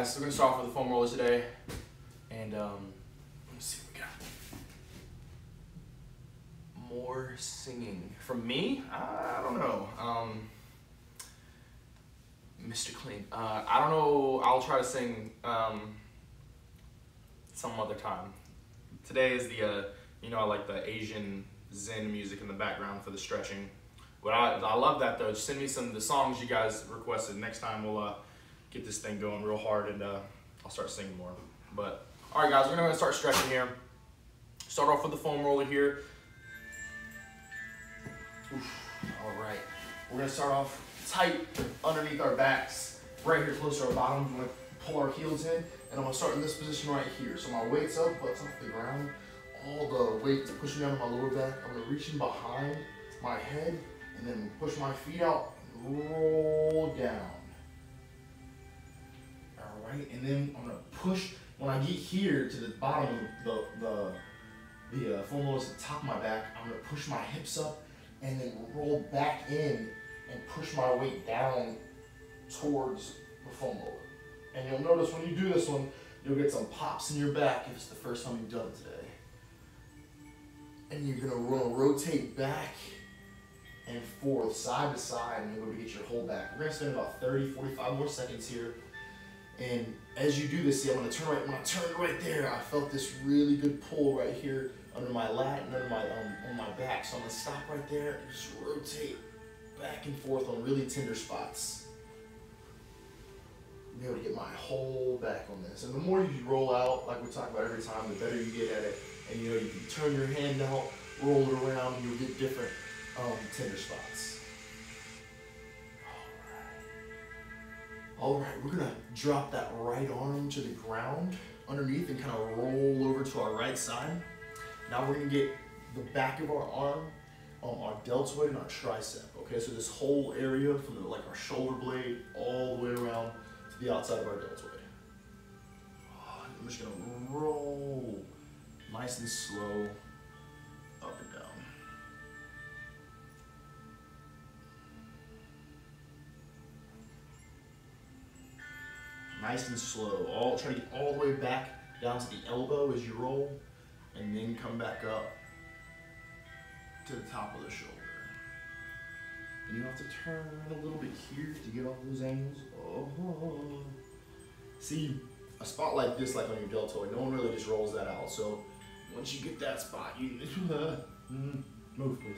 So we're gonna start off with the foam roller today, and um, let's see what we got. More singing from me? I don't know. Um, Mr. Clean. Uh, I don't know. I'll try to sing um, some other time. Today is the uh, you know I like the Asian Zen music in the background for the stretching. But I, I love that though. Just send me some of the songs you guys requested. Next time we'll uh, get this thing going real hard and uh, I'll start singing more. But all right, guys, we're gonna start stretching here. Start off with the foam roller here. Oof. All right, we're gonna start off tight underneath our backs, right here close to our bottoms. We're gonna pull our heels in, and I'm gonna start in this position right here. So my weight's up, butt's off the ground. All the weight pushing down my lower back. I'm gonna reach in behind my head, and then push my feet out, roll down right? And then I'm gonna push, when I get here to the bottom of the, the, the uh, the top of my back, I'm gonna push my hips up and then roll back in and push my weight down towards the foam roller. And you'll notice when you do this one, you'll get some pops in your back if it's the first time you've done it today. And you're gonna wanna rotate back and forth, side to side, and you're gonna get your whole back. We're gonna spend about 30, 45 more seconds here. And as you do this, see, I'm gonna turn right, when I turned right there, I felt this really good pull right here under my lat and under my, um, on my back. So I'm gonna stop right there and just rotate back and forth on really tender spots. Be able to get my whole back on this. And the more you roll out, like we talk about every time, the better you get at it. And you know, you can turn your hand out, roll it around, and you'll get different um, tender spots. All right, we're gonna drop that right arm to the ground underneath and kind of roll over to our right side. Now we're gonna get the back of our arm, um, our deltoid and our tricep. Okay, so this whole area from the, like our shoulder blade all the way around to the outside of our deltoid. I'm just gonna roll nice and slow nice and slow. All try to get all the way back down to the elbow as you roll, and then come back up to the top of the shoulder. And you have to turn a little bit here to get all those angles. Oh. See, a spot like this, like on your deltoid, no one really just rolls that out. So once you get that spot, you move, please.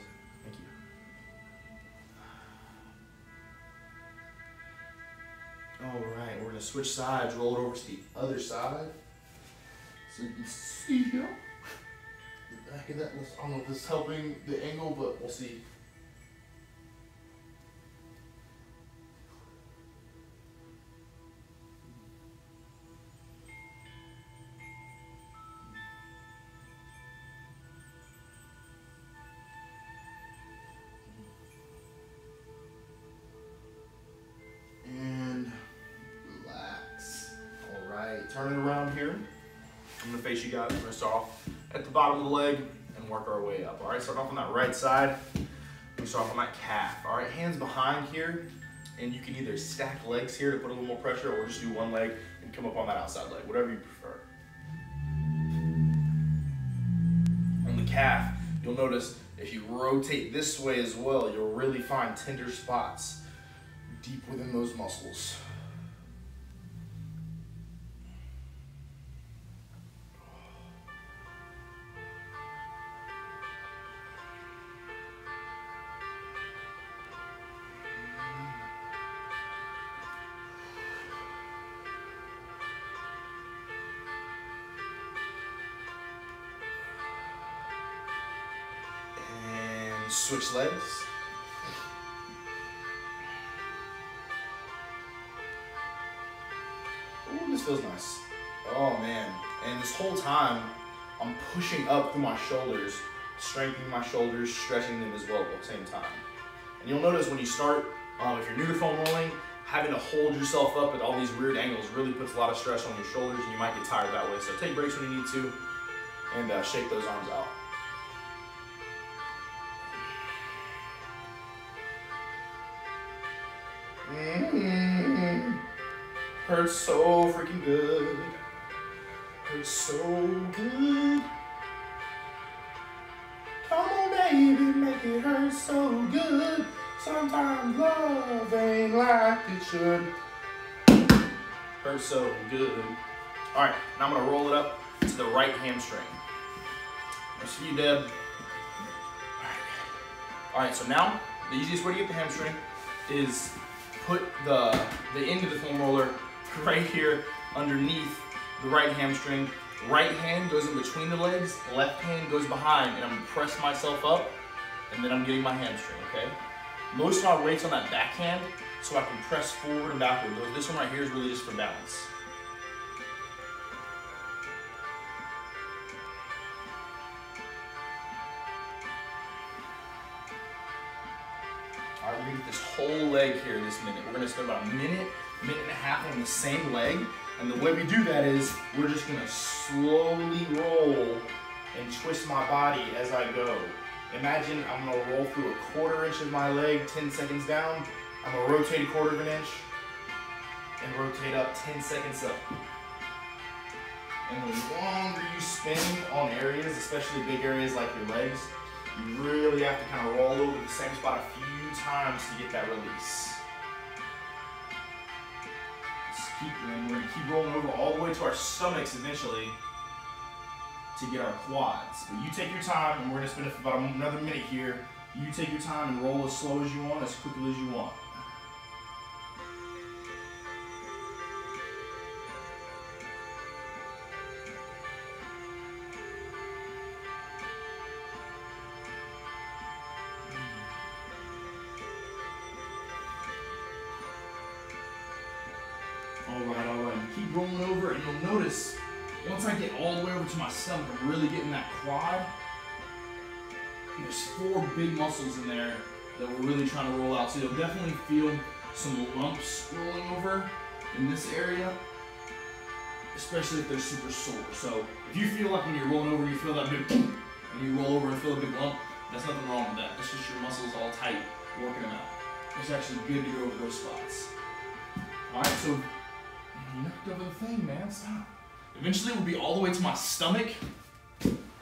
All right, we're gonna switch sides, roll it over to the other side. So you can see here, the back of that, I don't know if this is helping the angle, but we'll see. I'm gonna face you guys. We're gonna start off at the bottom of the leg and work our way up. All right, start off on that right side. We start off on that calf. All right, hands behind here, and you can either stack legs here to put a little more pressure, or just do one leg and come up on that outside leg, whatever you prefer. On the calf, you'll notice if you rotate this way as well, you'll really find tender spots deep within those muscles. Switch legs. Ooh, this feels nice. Oh man. And this whole time, I'm pushing up through my shoulders, strengthening my shoulders, stretching them as well at the same time. And you'll notice when you start, um, if you're new to foam rolling, having to hold yourself up at all these weird angles really puts a lot of stress on your shoulders and you might get tired that way. So take breaks when you need to and uh, shake those arms out. Mm-hmm. Hurts so freaking good. Hurts so good. Come on, baby, make it hurt so good. Sometimes love ain't like it should. Hurts so good. All right, now I'm gonna roll it up to the right hamstring. I see you, Deb. All right, so now the easiest way to get the hamstring is put the the end of the foam roller right here underneath the right hamstring. Right hand goes in between the legs, left hand goes behind, and I'm gonna press myself up, and then I'm getting my hamstring, okay? Most of my weight's on that backhand, so I can press forward and backward. This one right here is really just for balance. This whole leg here this minute. We're gonna spend about a minute, minute and a half on the same leg. And the way we do that is we're just gonna slowly roll and twist my body as I go. Imagine I'm gonna roll through a quarter inch of my leg, 10 seconds down. I'm gonna rotate a quarter of an inch and rotate up 10 seconds up. And the longer you spin on areas, especially big areas like your legs, you really have to kind of roll over the same spot a few times to get that release. Just keep, and we're gonna keep rolling over all the way to our stomachs eventually to get our quads. But you take your time, and we're gonna spend about another minute here. You take your time and roll as slow as you want, as quickly as you want. Really getting that quad. There's four big muscles in there that we're really trying to roll out. So you'll definitely feel some lumps rolling over in this area, especially if they're super sore. So if you feel like when you're rolling over, you feel that big, and you roll over and feel a big lump, that's nothing wrong with that. That's just your muscles all tight, working them out. It's actually good to go over those spots. All right, so you knocked over the thing, man. Stop. Eventually, we'll be all the way to my stomach.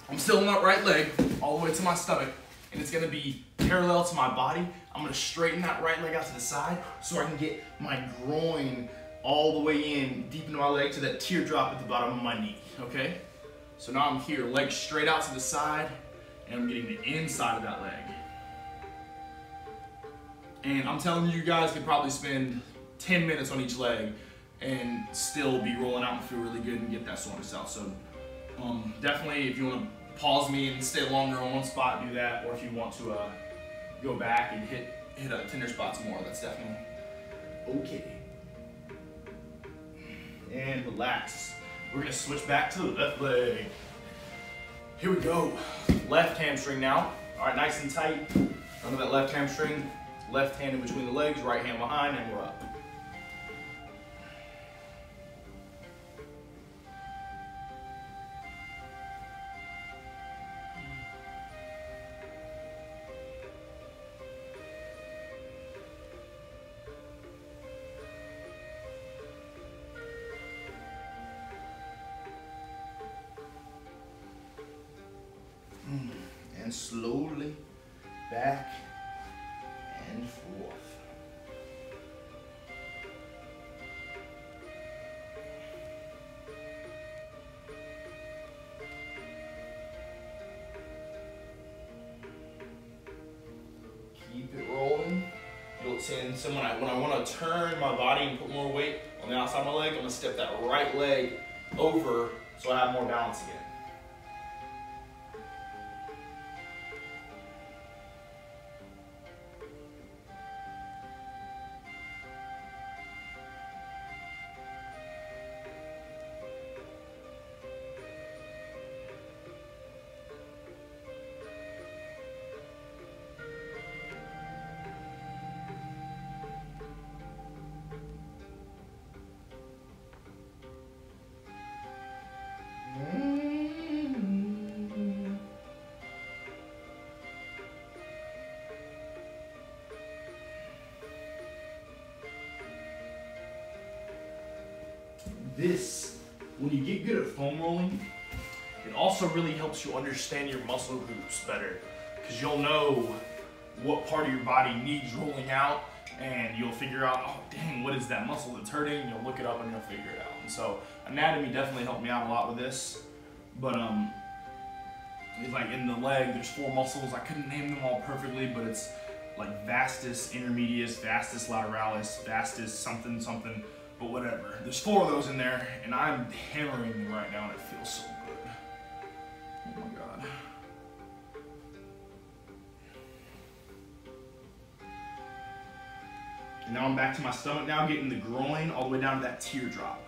I'm still on that right leg, all the way to my stomach, and it's gonna be parallel to my body. I'm gonna straighten that right leg out to the side so I can get my groin all the way in, deep into my leg to that teardrop at the bottom of my knee, okay? So now I'm here, leg straight out to the side, and I'm getting the inside of that leg. And I'm telling you, you guys could probably spend 10 minutes on each leg and still be rolling out and feel really good and get that soreness out. So um, definitely if you want to pause me and stay longer on one spot, do that. Or if you want to uh, go back and hit, hit uh, tender spots more, that's definitely okay. And relax. We're gonna switch back to the left leg. Here we go. Left hamstring now. All right, nice and tight. Under that left hamstring, left hand in between the legs, right hand behind, and we're up. Slowly back and forth. Keep it rolling. You'll tend, so when I, when I want to turn my body and put more weight on the outside of my leg, I'm going to step that right leg over so I have more balance again. This, when you get good at foam rolling, it also really helps you understand your muscle groups better because you'll know what part of your body needs rolling out and you'll figure out, oh dang, what is that muscle that's hurting? You'll look it up and you'll figure it out. And so anatomy definitely helped me out a lot with this. But um, it's like in the leg, there's four muscles. I couldn't name them all perfectly, but it's like vastus intermedius, vastus lateralis, vastus something something, but whatever. There's four of those in there, and I'm hammering them right now, and it feels so good. Oh my god. And now I'm back to my stomach now, getting the groin all the way down to that teardrop.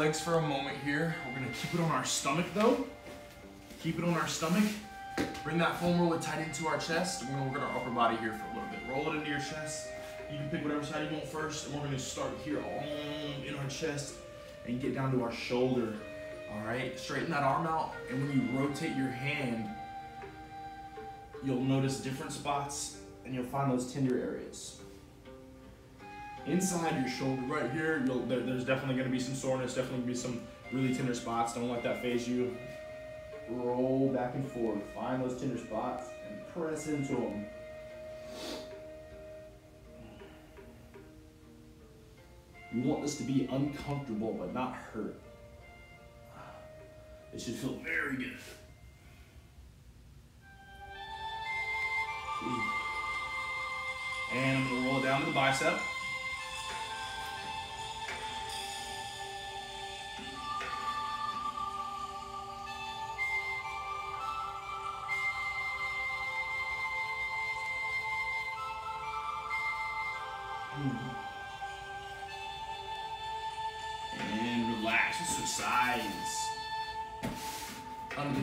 Legs for a moment here. We're gonna keep it on our stomach though. Keep it on our stomach. Bring that foam roller tight into our chest. We're gonna work on our upper body here for a little bit. Roll it into your chest. You can pick whatever side you want first, and we're gonna start here in our chest and get down to our shoulder. All right, straighten that arm out, and when you rotate your hand, you'll notice different spots, and you'll find those tender areas inside your shoulder right here there, there's definitely going to be some soreness definitely to be some really tender spots. Don't let that faze you. Roll back and forth. Find those tender spots and press into them you want this to be uncomfortable but not hurt. It should feel very good. And I'm going to roll it down to the bicep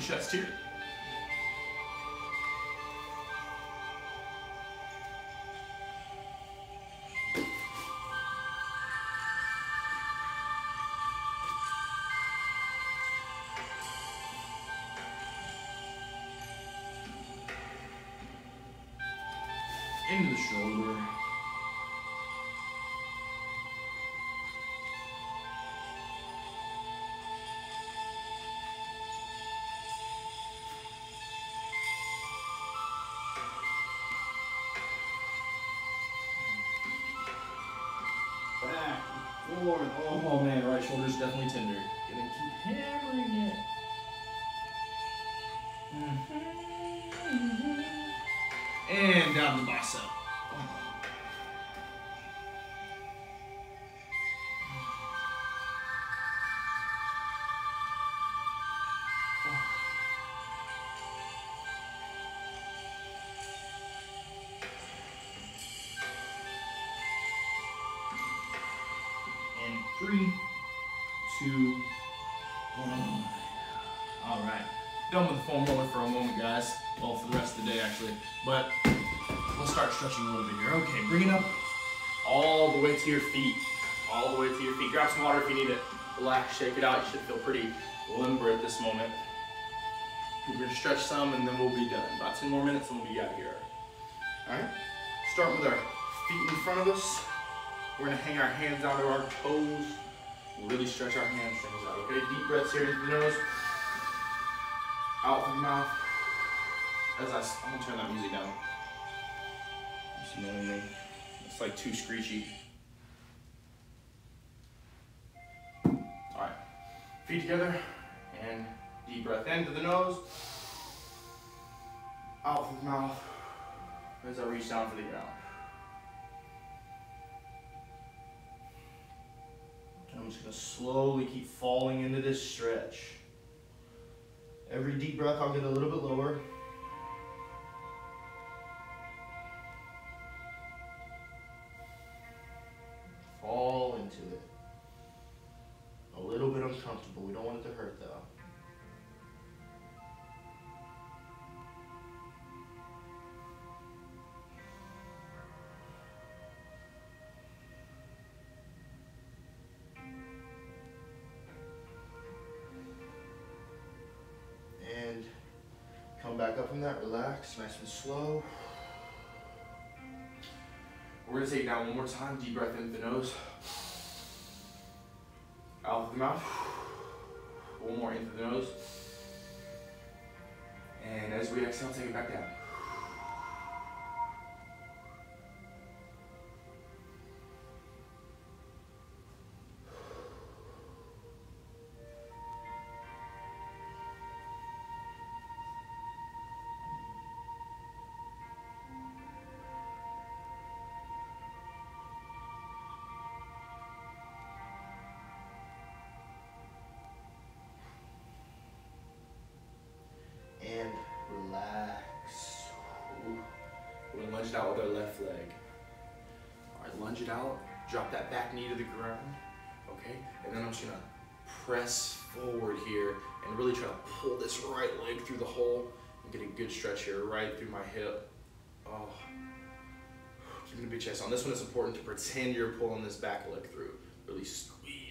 chest here. Into the shoulder. Forth. Oh man, right shoulder's definitely tender. But we'll start stretching a little bit here. Okay, bring it up all the way to your feet. All the way to your feet. Grab some water if you need it. Relax, shake it out. You should feel pretty limber at this moment. We're gonna stretch some and then we'll be done. About 10 more minutes and we'll be out here. All right? Start with our feet in front of us. We're gonna hang our hands onto our toes. Really stretch our hamstrings out, okay? Deep breaths here into the nose. Out from the mouth. As I, I'm gonna turn that music down. Just annoying me. It's like too screechy. Alright. Feet together and deep breath in through the nose. Out through the mouth. As I reach down for the ground. I'm just gonna slowly keep falling into this stretch. Every deep breath, I'll get a little bit lower. but we don't want it to hurt though. And come back up from that, relax, nice and slow. We're gonna take it down one more time. Deep breath in the nose. Out of the mouth. One more into the nose. And as we exhale, take it back down. We're lunge it out with our left leg. All right, lunge it out. Drop that back knee to the ground. Okay, and then I'm just gonna press forward here and really try to pull this right leg through the hole and get a good stretch here right through my hip. Oh, keeping a big chest. On this one, it's important to pretend you're pulling this back leg through. Really squeeze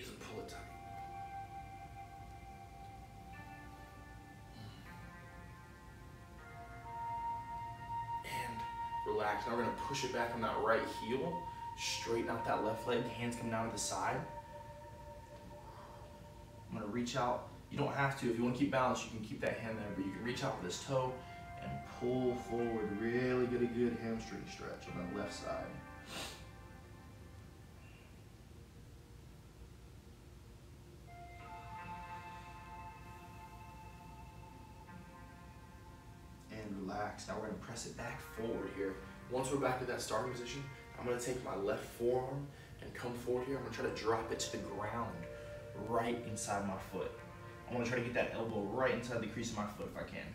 relax. Now we're gonna push it back on that right heel, straighten out that left leg, hands come down to the side. I'm gonna reach out. You don't have to, if you wanna keep balance, you can keep that hand there, but you can reach out with this toe and pull forward. Really get a good hamstring stretch on that left side. and relax. Now we're gonna press it back forward here. Once we're back to that starting position, I'm gonna take my left forearm and come forward here. I'm gonna try to drop it to the ground right inside my foot. I wanna try to get that elbow right inside the crease of my foot if I can.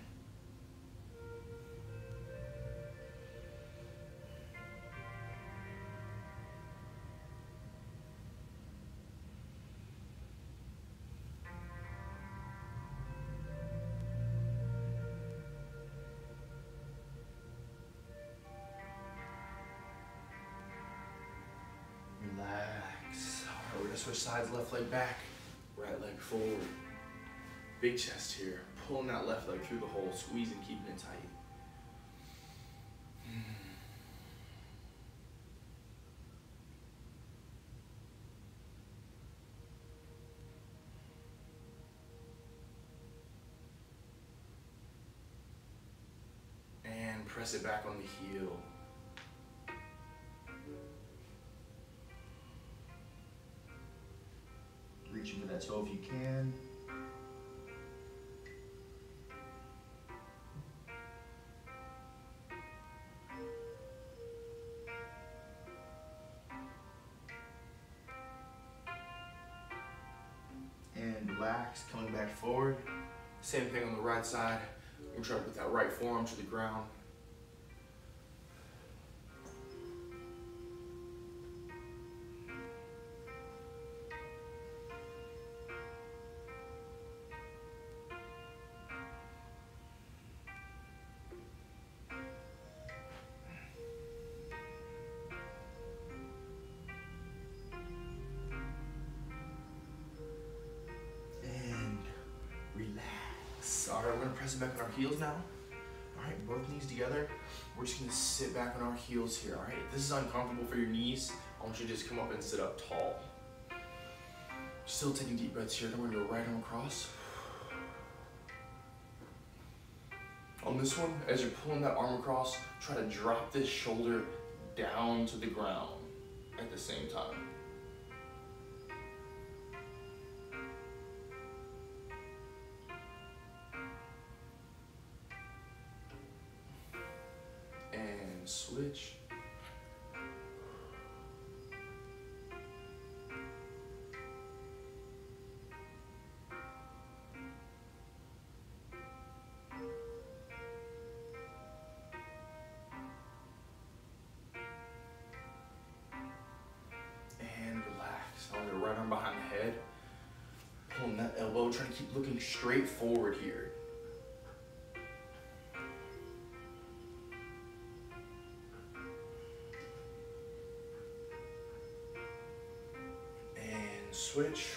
Switch sides, left leg back, right leg forward. Big chest here. Pulling that left leg through the hole, squeezing, keeping it tight. And press it back on the heel. Reaching for that toe if you can. And relax, Coming back forward. Same thing on the right side. I'm gonna try to put that right forearm to the ground. All right, press it back on our heels now. All right, both knees together. We're just gonna sit back on our heels here. All right, if this is uncomfortable for your knees, I want you to just come up and sit up tall. Still taking deep breaths here. Then we're gonna go right arm across. On this one, as you're pulling that arm across, try to drop this shoulder down to the ground at the same time. We're trying to keep looking straight forward here. And switch.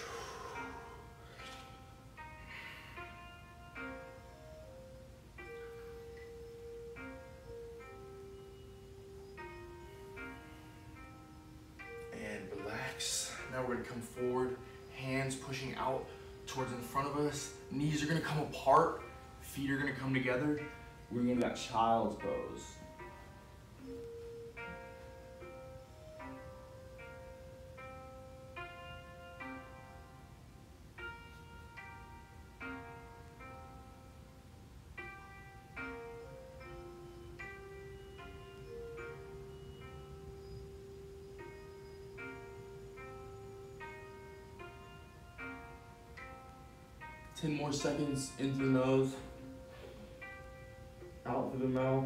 And relax. Now we're gonna come forward, hands pushing out towards in front of us. Knees are gonna come apart, feet are gonna come together. We're gonna do that child's pose. Ten more seconds in through the nose, out through the mouth.